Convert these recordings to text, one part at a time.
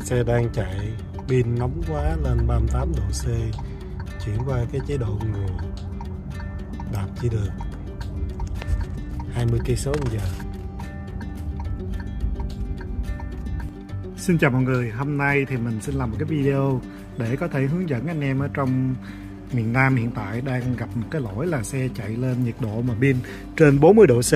xe đang chạy pin nóng quá lên 38 độ C chuyển qua cái chế độ ngừa đạp chỉ được 20 cây số một giờ. Xin chào mọi người, hôm nay thì mình xin làm một cái video để có thể hướng dẫn anh em ở trong miền Nam hiện tại đang gặp một cái lỗi là xe chạy lên nhiệt độ mà pin trên 40 độ C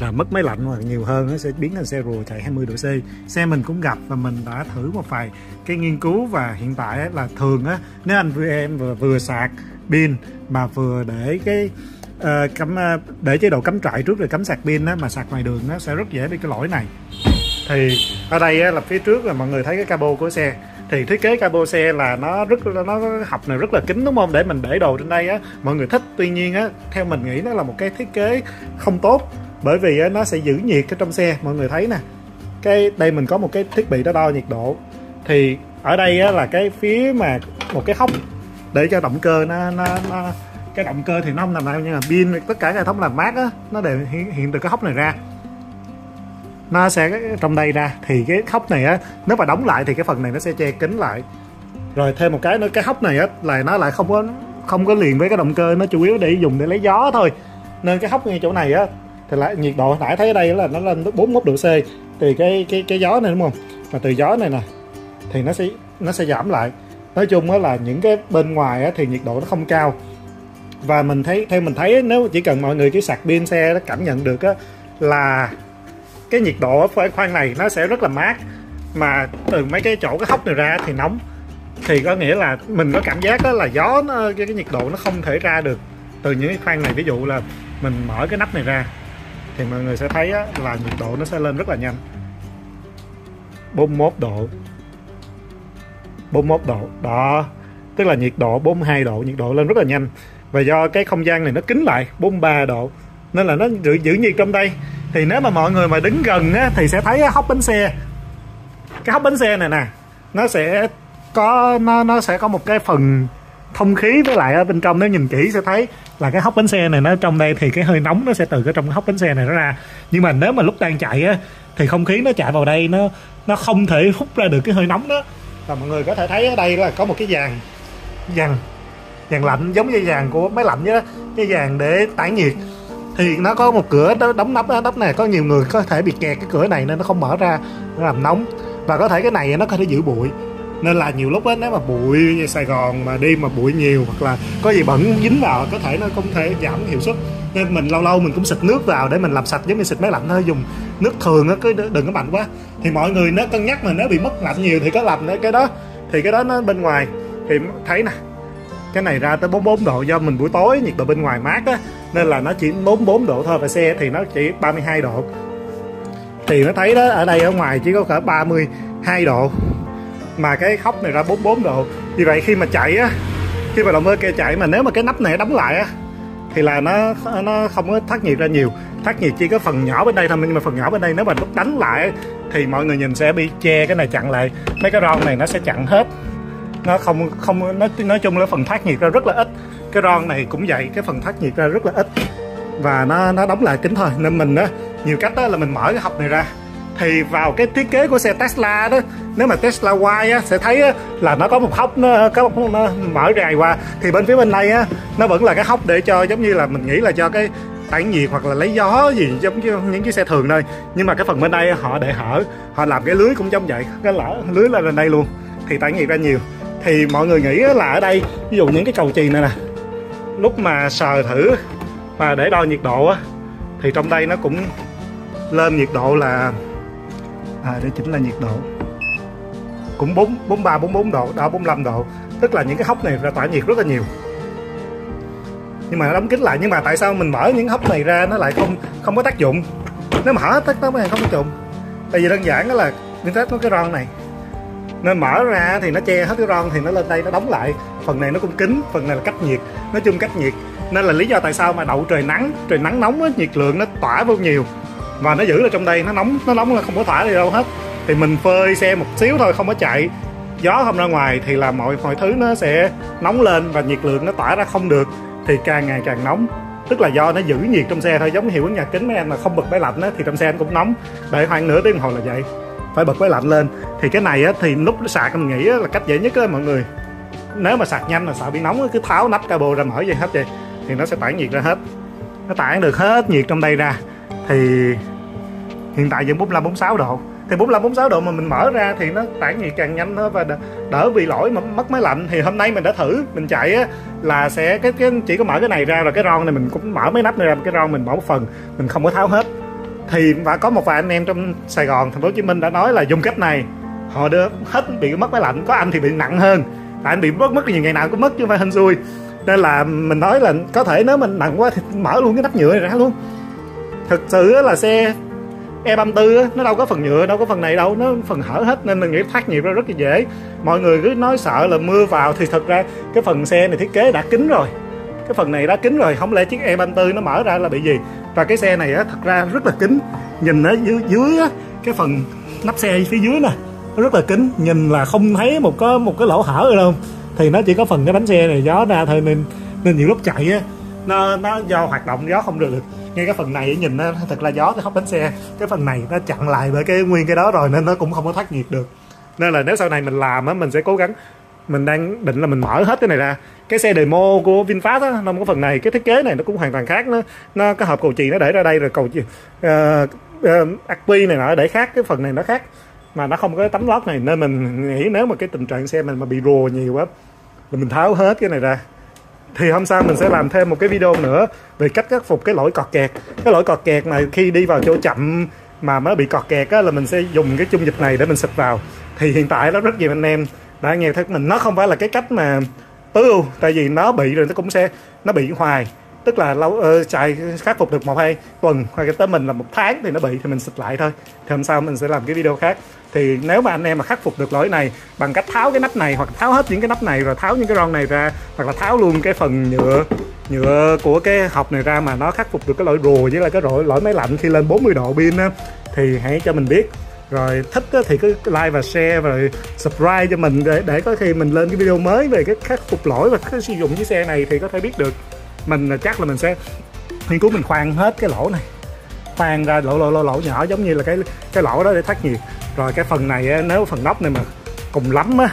là mất máy lạnh hoặc nhiều hơn nó sẽ biến thành xe rùa chạy 20 độ C. Xe mình cũng gặp và mình đã thử một vài cái nghiên cứu và hiện tại là thường á nếu anh vừa em vừa, vừa sạc pin mà vừa để cái uh, cắm ờ, để chế độ cắm trại trước rồi cắm sạc pin á mà sạc ngoài đường nó sẽ rất dễ bị cái lỗi này. Thì ở đây á, là phía trước là mọi người thấy cái cabo của xe thì thiết kế cabo xe là nó rất nó học này rất là kín đúng không? Để mình để đồ trên đây á mọi người thích. Tuy nhiên á theo mình nghĩ nó là một cái thiết kế không tốt bởi vì á, nó sẽ giữ nhiệt ở trong xe. Mọi người thấy nè cái đây mình có một cái thiết bị đó đo nhiệt độ. Thì ở đây á, là cái phía mà một cái hốc để cho động cơ nó, nó, nó cái động cơ thì nó không làm đâu nhưng mà pin tất cả hệ thống làm mát á nó đều hiện, hiện từ cái hốc này ra nó sẽ trong đây ra. Thì cái hốc này á, nếu mà đóng lại thì cái phần này nó sẽ che kín lại. Rồi thêm một cái nữa, cái hốc này á, là nó lại không có không có liền với cái động cơ. Nó chủ yếu để dùng để lấy gió thôi. Nên cái hốc ngay chỗ này á, thì lại nhiệt độ nãy thấy ở đây là nó lên 41 độ C. Thì cái cái cái gió này đúng không? Mà từ gió này nè, thì nó sẽ nó sẽ giảm lại. Nói chung á là những cái bên ngoài á thì nhiệt độ nó không cao. Và mình thấy, theo mình thấy nếu chỉ cần mọi người chỉ sạc pin xe nó cảm nhận được á, là cái nhiệt độ ở khoang này nó sẽ rất là mát. Mà từ mấy cái chỗ cái hốc này ra thì nóng. Thì có nghĩa là mình có cảm giác đó là gió nó, cái, cái nhiệt độ nó không thể ra được từ những cái khoang này. Ví dụ là mình mở cái nắp này ra thì mọi người sẽ thấy á, là nhiệt độ nó sẽ lên rất là nhanh. 41 độ. 41 độ. Đó. Tức là nhiệt độ 42 độ nhiệt độ lên rất là nhanh. Và do cái không gian này nó kín lại 43 độ. Nên là nó giữ, giữ nhiệt trong đây thì nếu mà mọi người mà đứng gần á, thì sẽ thấy hốc bánh xe. Cái hốc bánh xe này nè nó sẽ có nó nó sẽ có một cái phần thông khí với lại ở bên trong. Nếu nhìn kỹ sẽ thấy là cái hốc bánh xe này nó trong đây thì cái hơi nóng nó sẽ từ cái trong cái hốc bánh xe này nó ra. Nhưng mà nếu mà lúc đang chạy á thì không khí nó chạy vào đây nó nó không thể hút ra được cái hơi nóng đó. Và mọi người có thể thấy ở đây là có một cái dàn dàn dàn lạnh giống như dàn của máy lạnh đó cái dàn để tản nhiệt thì nó có một cửa đó đóng nắp nắp này có nhiều người có thể bị kẹt cái cửa này nên nó không mở ra nó làm nóng. Và có thể cái này nó có thể giữ bụi. Nên là nhiều lúc đó, nếu mà bụi như Sài Gòn mà đi mà bụi nhiều hoặc là có gì bẩn dính vào có thể nó không thể giảm hiệu suất. Nên mình lâu lâu mình cũng xịt nước vào để mình làm sạch giống như xịt máy lạnh thôi dùng nước thường á cứ đừng có mạnh quá. Thì mọi người nếu cân nhắc mà nếu bị mất lạnh nhiều thì có làm cái đó thì cái đó nó bên ngoài. Thì thấy nè cái này ra tới 44 độ do mình buổi tối, nhiệt độ bên ngoài mát á, nên là nó chỉ 44 độ thôi. Và xe thì nó chỉ 32 độ. Thì nó thấy đó, ở đây ở ngoài chỉ có cỡ 32 độ. Mà cái khóc này ra 44 độ. Vì vậy khi mà chạy á, khi mà động cơ kia chạy mà nếu mà cái nắp này đóng lại á, thì là nó nó không có thoát nhiệt ra nhiều. Thoát nhiệt chỉ có phần nhỏ bên đây thôi, nhưng mà phần nhỏ bên đây nếu mà lúc đánh lại thì mọi người nhìn sẽ bị che cái này chặn lại. Mấy cái ron này nó sẽ chặn hết nó không không nói nói chung là phần thoát nhiệt ra rất là ít. Cái ron này cũng vậy cái phần thoát nhiệt ra rất là ít. Và nó nó đóng lại kính thôi. Nên mình á nhiều cách đó là mình mở cái hộp này ra. Thì vào cái thiết kế của xe Tesla đó nếu mà Tesla Y á, sẽ thấy á, là nó có một hốc nó có một, nó mở dài qua thì bên phía bên này á, nó vẫn là cái hốc để cho giống như là mình nghĩ là cho cái tản nhiệt hoặc là lấy gió gì giống như những chiếc xe thường thôi. Nhưng mà cái phần bên đây họ để hở họ làm cái lưới cũng giống vậy. Cái lỡ lưới là lên đây luôn thì tản nhiệt ra nhiều thì mọi người nghĩ là ở đây, ví dụ những cái cầu chì này nè, lúc mà sờ thử và để đo nhiệt độ á, thì trong đây nó cũng lên nhiệt độ là à để chính là nhiệt độ. Cũng 4 43 44 độ, đó 45 độ. Tức là những cái hốc này ra tỏa nhiệt rất là nhiều. Nhưng mà nó đóng kín lại, nhưng mà tại sao mình mở những hốc này ra nó lại không không có tác dụng? Nếu mở tất nó mới không tác dụng. Tại vì đơn giản đó là Vintage có cái ron này nên mở ra thì nó che hết cái ron thì nó lên đây nó đóng lại. Phần này nó cũng kín phần này là cách nhiệt. Nói chung cách nhiệt. Nên là lý do tại sao mà đậu trời nắng trời nắng nóng á nhiệt lượng nó tỏa vô nhiều. Và nó giữ là trong đây nó nóng nó nóng là không có tỏa đi đâu hết. Thì mình phơi xe một xíu thôi không có chạy. Gió không ra ngoài thì là mọi mọi thứ nó sẽ nóng lên và nhiệt lượng nó tỏa ra không được. Thì càng ngày càng nóng. Tức là do nó giữ nhiệt trong xe thôi. Giống hiệu ứng nhà kính mấy anh mà không bật máy lạnh á, thì trong xe anh cũng nóng. Đợi khoảng nửa tiếng đồng hồ là vậy phải bật máy lạnh lên. Thì cái này á, thì lúc sạc mình nghĩ á, là cách dễ nhất á mọi người. Nếu mà sạc nhanh là sợ bị nóng cứ tháo nắp cabo ra mở vậy hết vậy thì nó sẽ tản nhiệt ra hết. Nó tản được hết nhiệt trong đây ra. Thì hiện tại vẫn 45 46 độ. Thì 45 46 độ mà mình mở ra thì nó tản nhiệt càng nhanh thôi và đỡ bị lỗi mà mất máy lạnh. Thì hôm nay mình đã thử mình chạy á, là sẽ cái, cái chỉ có mở cái này ra rồi cái ron này mình cũng mở mấy nắp này ra cái ron mình mở một phần mình không có tháo hết thì và có một vài anh em trong Sài Gòn, thành phố Hồ Chí Minh đã nói là dùng cách này. Họ đưa hết bị mất máy lạnh, có anh thì bị nặng hơn. Tại anh bị mất mất nhiều ngày nào cũng mất chứ không phải hên xui. Nên là mình nói là có thể nếu mình nặng quá thì mở luôn cái nắp nhựa này ra luôn. Thực sự là xe E34 nó đâu có phần nhựa, đâu có phần này đâu, nó phần hở hết, nên mình nghĩ thoát nhiệt ra rất là dễ. Mọi người cứ nói sợ là mưa vào thì thật ra cái phần xe này thiết kế đã kín rồi. Cái phần này đã kín rồi, không lẽ chiếc E34 nó mở ra là bị gì? Và cái xe này á, thật ra rất là kín. Nhìn ở dưới dưới á, cái phần nắp xe phía dưới nè, nó rất là kín. Nhìn là không thấy một có, một cái lỗ hở đâu. Thì nó chỉ có phần cái bánh xe này, gió ra thôi, nên nên nhiều lúc chạy á, nó nó do hoạt động gió không được. Ngay cái phần này nhìn nó thật là gió cái hốc bánh xe. Cái phần này nó chặn lại bởi cái nguyên cái đó rồi, nên nó cũng không có thoát nhiệt được. Nên là nếu sau này mình làm á, mình sẽ cố gắng mình đang định là mình mở hết cái này ra. Cái xe demo của VinFast á nó có phần này cái thiết kế này nó cũng hoàn toàn khác. Nó nó cái hộp cầu chì nó để ra đây rồi cầu chì uh, uh, Acpi này nọ để khác cái phần này nó khác. Mà nó không có tấm lót này nên mình nghĩ nếu mà cái tình trạng xe mình mà bị rùa nhiều quá là mình tháo hết cái này ra. Thì hôm sau mình sẽ làm thêm một cái video nữa về cách khắc phục cái lỗi cọt kẹt. Cái lỗi cọt kẹt này khi đi vào chỗ chậm mà mới bị cọt kẹt á, là mình sẽ dùng cái chung dịch này để mình xịt vào. Thì hiện tại đó rất nhiều anh em đã nghe thấy mình nó không phải là cái cách mà tối ưu tại vì nó bị rồi nó cũng sẽ nó bị hoài. Tức là lâu uh, chạy khắc phục được một hai tuần hoặc tới mình là một tháng thì nó bị thì mình xịt lại thôi. Thì hôm sau mình sẽ làm cái video khác. Thì nếu mà anh em mà khắc phục được lỗi này bằng cách tháo cái nắp này hoặc tháo hết những cái nắp này rồi tháo những cái ron này ra hoặc là tháo luôn cái phần nhựa nhựa của cái hộp này ra mà nó khắc phục được cái lỗi rùa với lại cái lỗi lỗi máy lạnh khi lên 40 độ pin á thì hãy cho mình biết rồi thích thì cứ like và share và subscribe cho mình để, để có khi mình lên cái video mới về cái khắc phục lỗi và cái sử dụng chiếc xe này thì có thể biết được. Mình chắc là mình sẽ nghiên cứu mình khoan hết cái lỗ này. Khoan ra lỗ lỗ lỗ, lỗ nhỏ giống như là cái cái lỗ đó để thoát nhiệt rồi cái phần này nếu phần nóc này mà cùng lắm á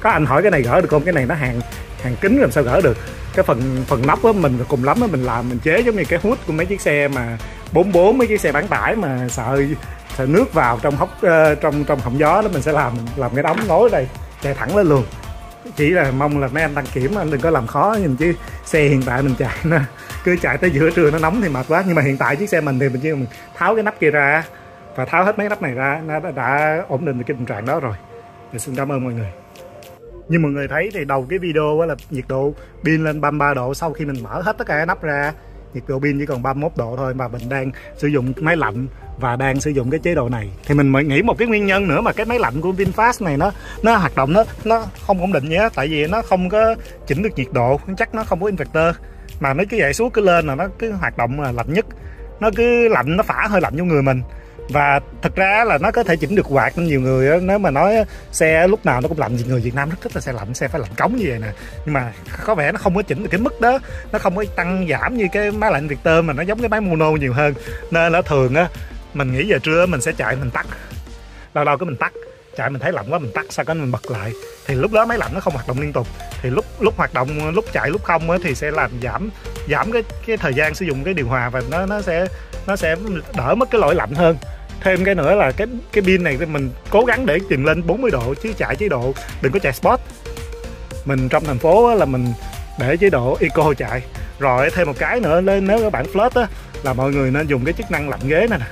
có anh hỏi cái này gỡ được không? Cái này nó hàng hàng kính làm sao gỡ được? Cái phần phần nóc á mình cùng lắm á mình làm mình chế giống như cái hút của mấy chiếc xe mà bốn bốn mấy chiếc xe bán tải mà sợ nước vào trong hốc uh, trong trong họng gió đó mình sẽ làm làm cái đóng nối đây chạy thẳng lên luôn. Chỉ là mong là mấy anh đăng kiểm anh đừng có làm khó nhìn chứ xe hiện tại mình chạy nó cứ chạy tới giữa trưa nó nóng thì mệt quá. Nhưng mà hiện tại chiếc xe mình thì mình chỉ mình tháo cái nắp kia ra và tháo hết mấy nắp này ra nó đã, đã ổn định được cái tình trạng đó rồi. Mình xin cảm ơn mọi người. Như mọi người thấy thì đầu cái video là nhiệt độ pin lên 33 độ. Sau khi mình mở hết tất cả các nắp ra nhiệt độ pin chỉ còn 31 độ thôi mà mình đang sử dụng máy lạnh và đang sử dụng cái chế độ này. Thì mình mới nghĩ một cái nguyên nhân nữa mà cái máy lạnh của VinFast này nó nó hoạt động nó nó không ổn định nhé. Tại vì nó không có chỉnh được nhiệt độ, chắc nó không có inverter. Mà nó cứ dậy xuống cứ lên là nó cứ hoạt động là lạnh nhất. Nó cứ lạnh, nó phả hơi lạnh vô người mình và thật ra là nó có thể chỉnh được quạt nên nhiều người nếu mà nói xe lúc nào nó cũng lạnh thì người Việt Nam rất thích là xe lạnh xe phải lạnh cống như vậy nè. Nhưng mà có vẻ nó không có chỉnh được cái mức đó nó không có tăng giảm như cái máy lạnh Victor mà nó giống cái máy mono nhiều hơn. Nên là thường á mình nghĩ giờ trưa mình sẽ chạy mình tắt. Lâu lâu cái mình tắt chạy mình thấy lạnh quá mình tắt sau cái mình bật lại. Thì lúc đó máy lạnh nó không hoạt động liên tục. Thì lúc lúc hoạt động lúc chạy lúc không á, thì sẽ làm giảm giảm cái cái thời gian sử dụng cái điều hòa và nó nó sẽ nó sẽ đỡ mất cái lỗi lạnh hơn thêm cái nữa là cái cái pin này mình cố gắng để tìm lên 40 độ, chứ chạy chế độ đừng có chạy sport. Mình trong thành phố là mình để chế độ eco chạy. Rồi thêm một cái nữa, lên nếu các bạn flood á, là mọi người nên dùng cái chức năng lạnh ghế này nè.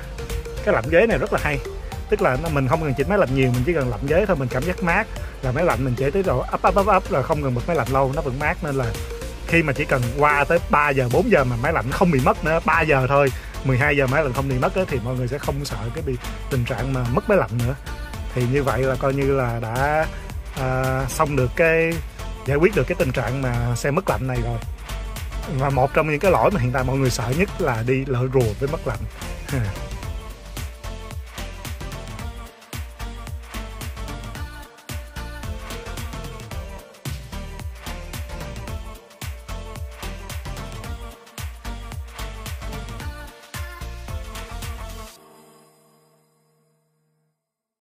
Cái lạnh ghế này rất là hay. Tức là mình không cần chỉnh máy lạnh nhiều, mình chỉ cần lạnh ghế thôi, mình cảm giác mát. Là máy lạnh mình chạy tới độ ấp ấp ấp ấp là không cần bật máy lạnh lâu, nó vẫn mát. Nên là khi mà chỉ cần qua tới 3 giờ 4 giờ mà máy lạnh không bị mất nữa 3 giờ thôi 12 giờ máy lạnh không bị mất đó, thì mọi người sẽ không sợ cái bị tình trạng mà mất máy lạnh nữa. Thì như vậy là coi như là đã à, xong được cái giải quyết được cái tình trạng mà xe mất lạnh này rồi. Và một trong những cái lỗi mà hiện tại mọi người sợ nhất là đi lỡ rùa với mất lạnh.